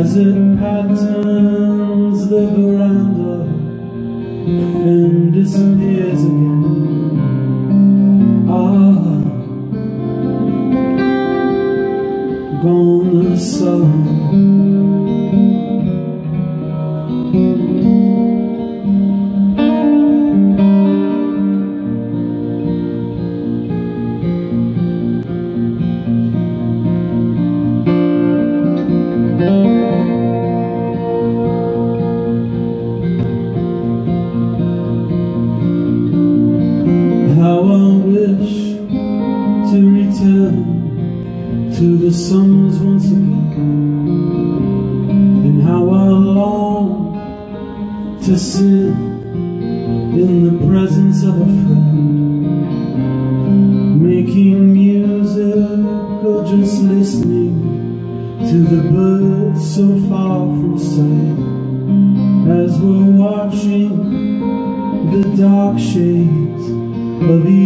as it patterns the veranda and disappears again. to sit in the presence of a friend Making music or just listening to the birds so far from sight. As we're watching the dark shades of the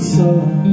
soul.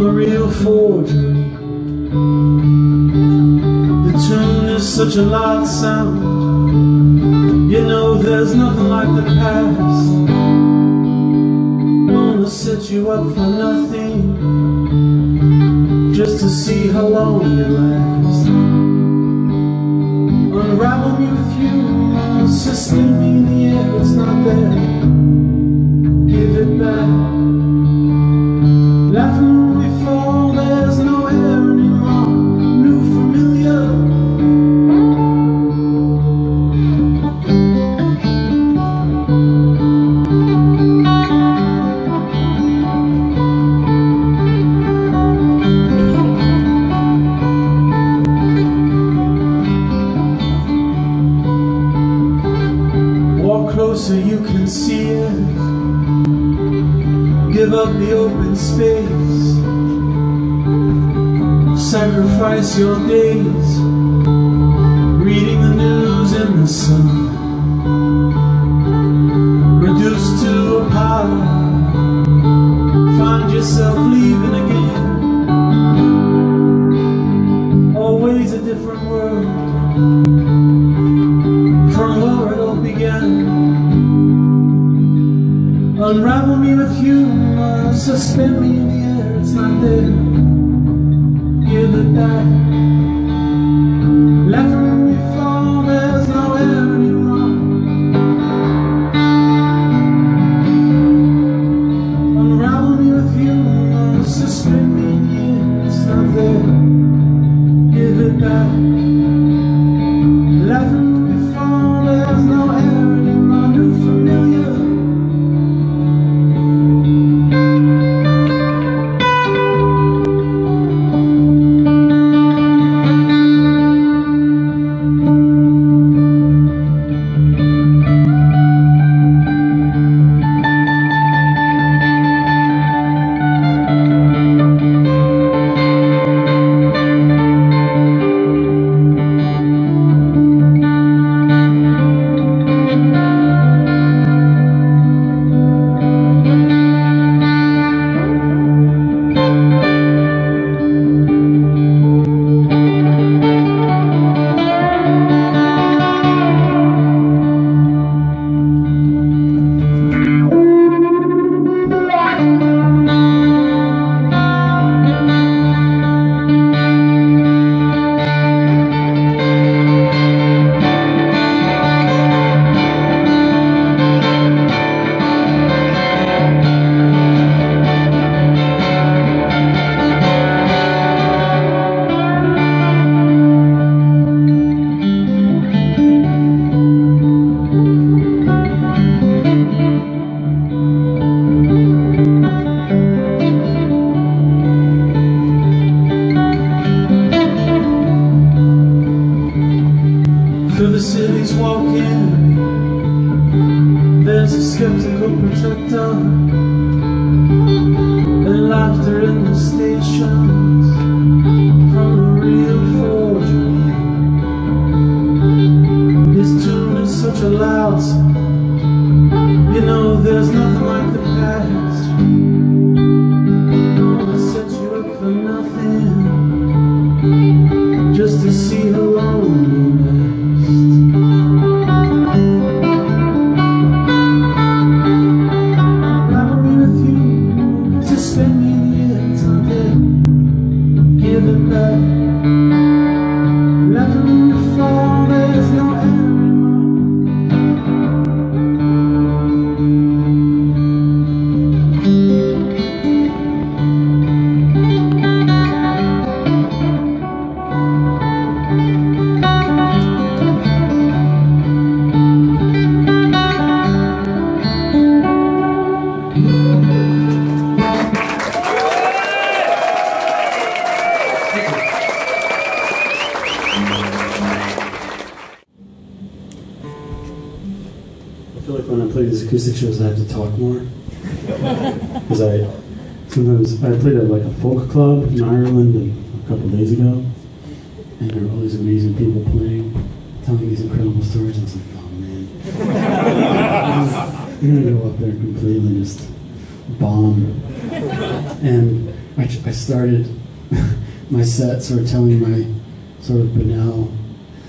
The real forgery. The tune is such a loud sound, you know there's nothing like the past. Wanna set you up for nothing, just to see how long you last. Unravel me with you, suspend me in the air, it's not there. Closer, you can see it. Give up the open space. Sacrifice your days. Reading the news in the sun. Reduced to a pile. Find yourself leaving Give it back. There's a skeptical protector, and laughter in the stations from the real forgery. His tune is such a loud you know there's nothing folk club in Ireland and a couple days ago, and there were all these amazing people playing, telling these incredible stories. I was like, oh man. I'm gonna go up there and completely just bomb. And I, I started my set sort of telling my sort of banal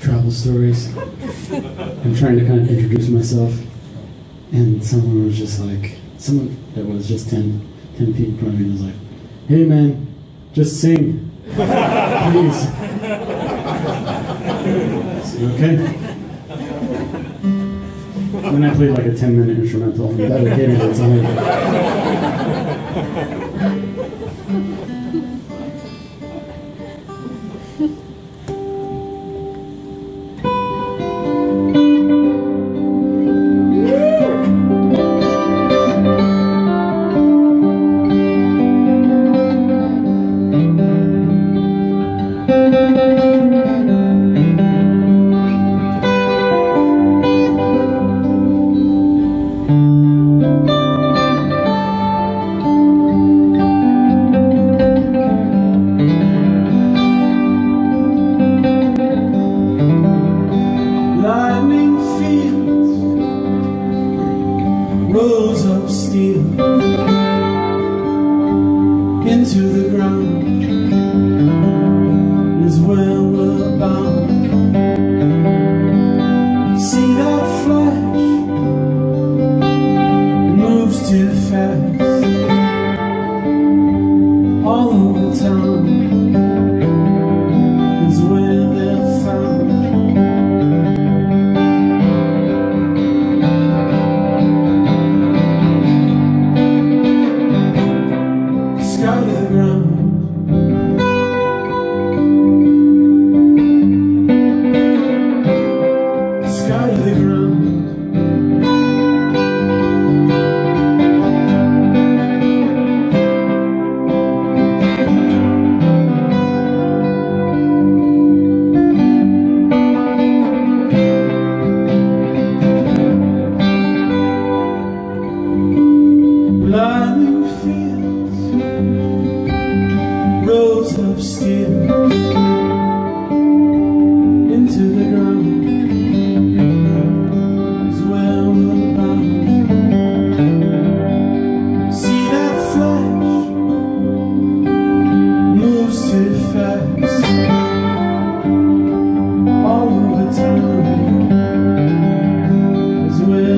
travel stories and trying to kind of introduce myself. And someone was just like, someone that was just 10, 10 feet in front of me was like, hey man, just sing, please. okay. And I played like a 10 minute instrumental and dedicated it.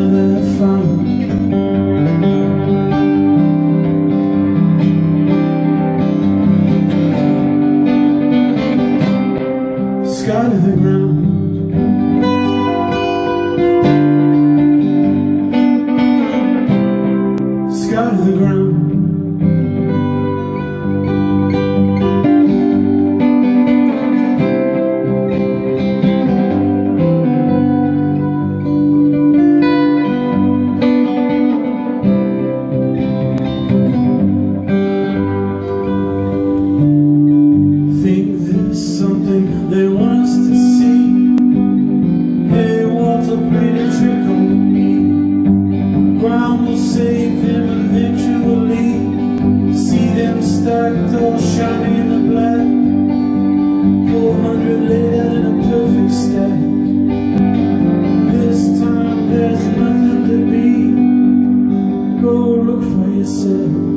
They're found. In the black. Four hundred laid out in a perfect stack. This time there's nothing to be. Go look for yourself.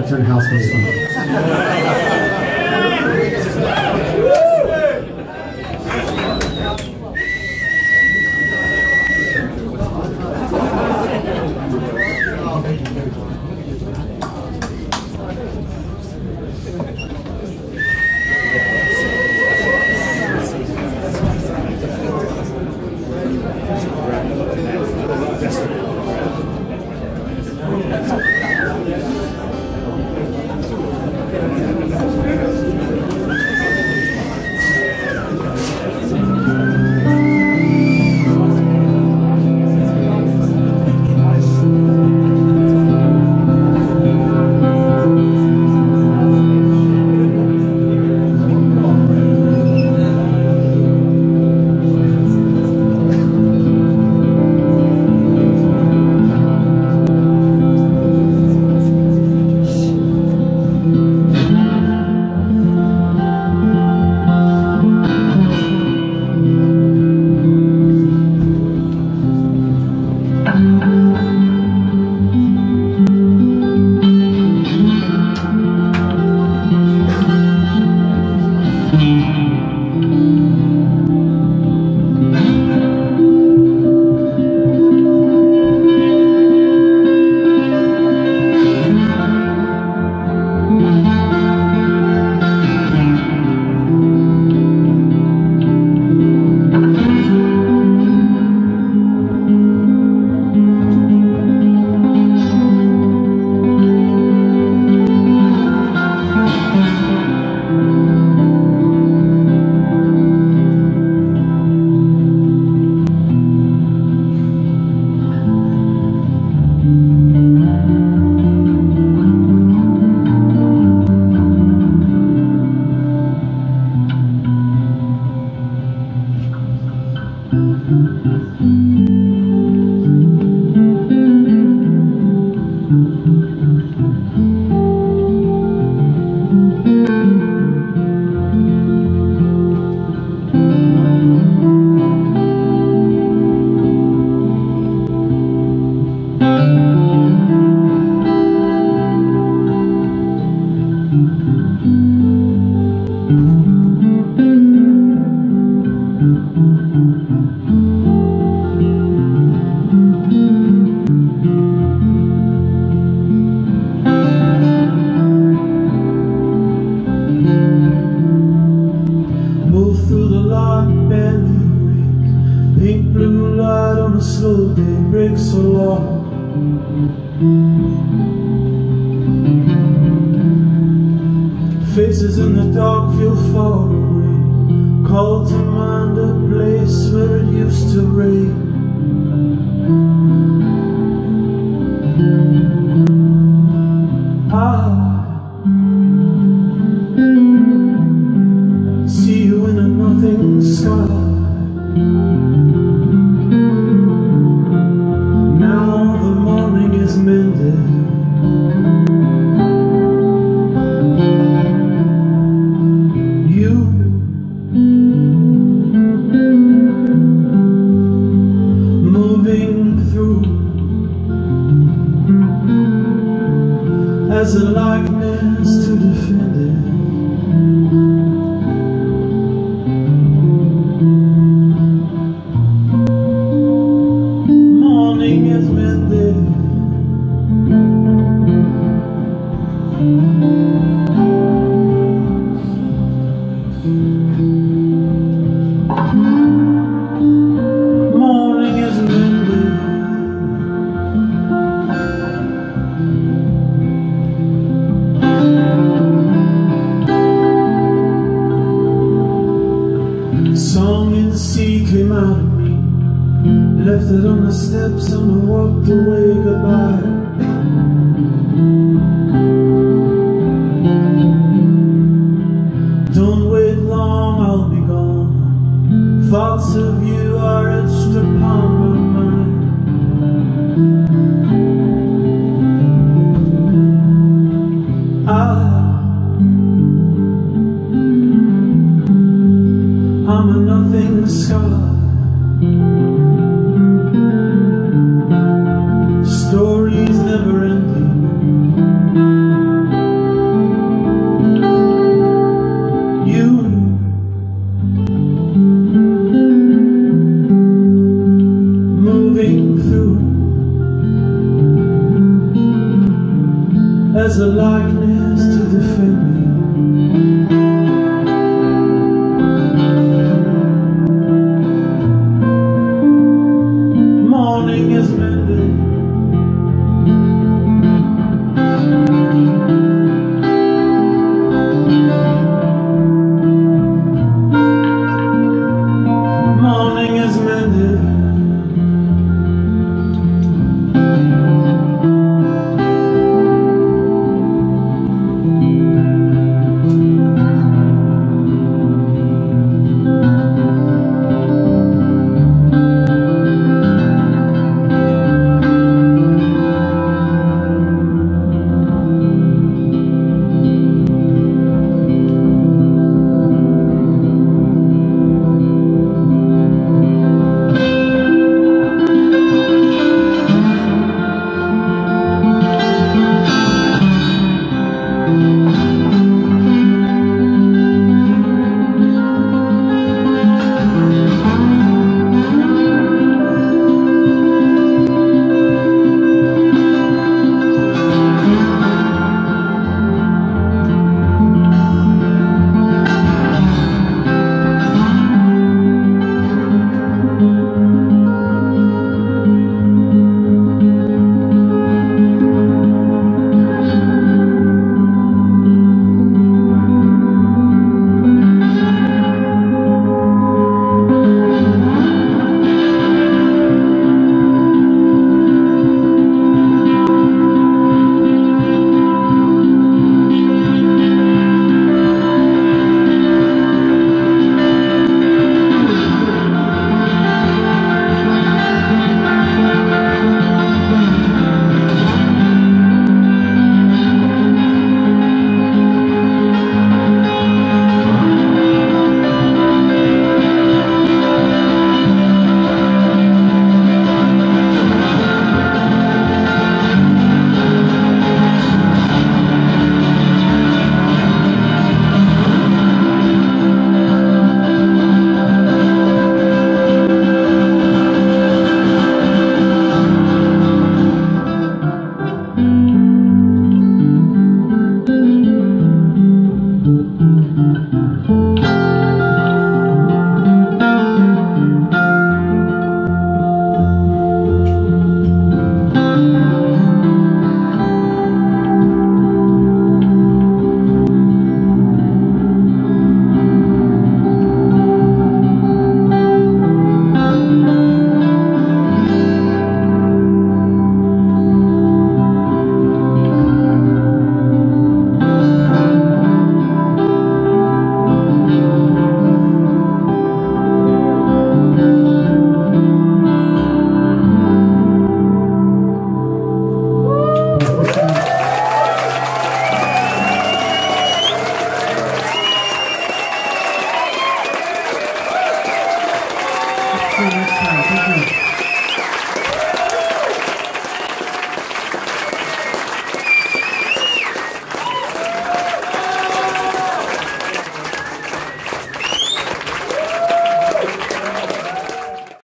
got to turn house this one. Thank Faces in the dark feel far away. Call to mind a place where it used to rain. Ah.